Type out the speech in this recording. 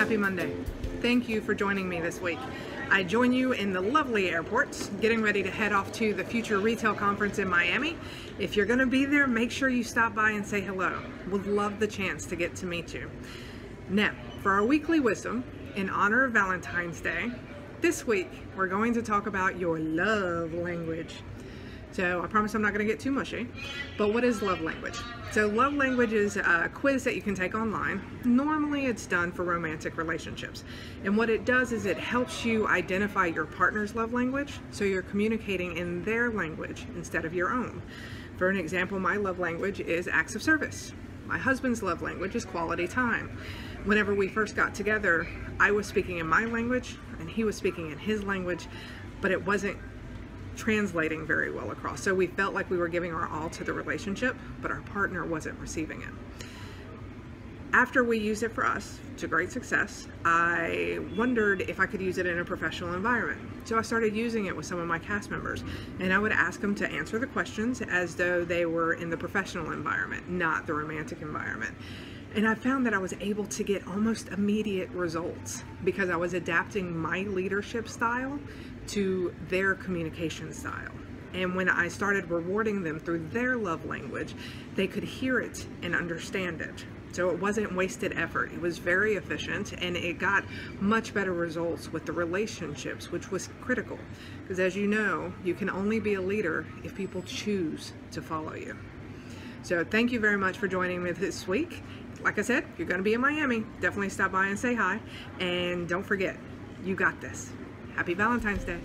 Happy Monday. Thank you for joining me this week. I join you in the lovely airport, getting ready to head off to the Future Retail Conference in Miami. If you're going to be there, make sure you stop by and say hello. Would love the chance to get to meet you. Now, for our weekly wisdom, in honor of Valentine's Day, this week we're going to talk about your love language. So I promise I'm not going to get too mushy. But what is love language? So love language is a quiz that you can take online. Normally it's done for romantic relationships. And what it does is it helps you identify your partner's love language so you're communicating in their language instead of your own. For an example, my love language is acts of service. My husband's love language is quality time. Whenever we first got together, I was speaking in my language and he was speaking in his language, but it wasn't translating very well across. So we felt like we were giving our all to the relationship, but our partner wasn't receiving it. After we used it for us to great success, I wondered if I could use it in a professional environment. So I started using it with some of my cast members, and I would ask them to answer the questions as though they were in the professional environment, not the romantic environment. And I found that I was able to get almost immediate results because I was adapting my leadership style to their communication style. And when I started rewarding them through their love language, they could hear it and understand it. So it wasn't wasted effort. It was very efficient and it got much better results with the relationships, which was critical. Because as you know, you can only be a leader if people choose to follow you. So thank you very much for joining me this week like I said, you're going to be in Miami. Definitely stop by and say hi. And don't forget, you got this. Happy Valentine's Day.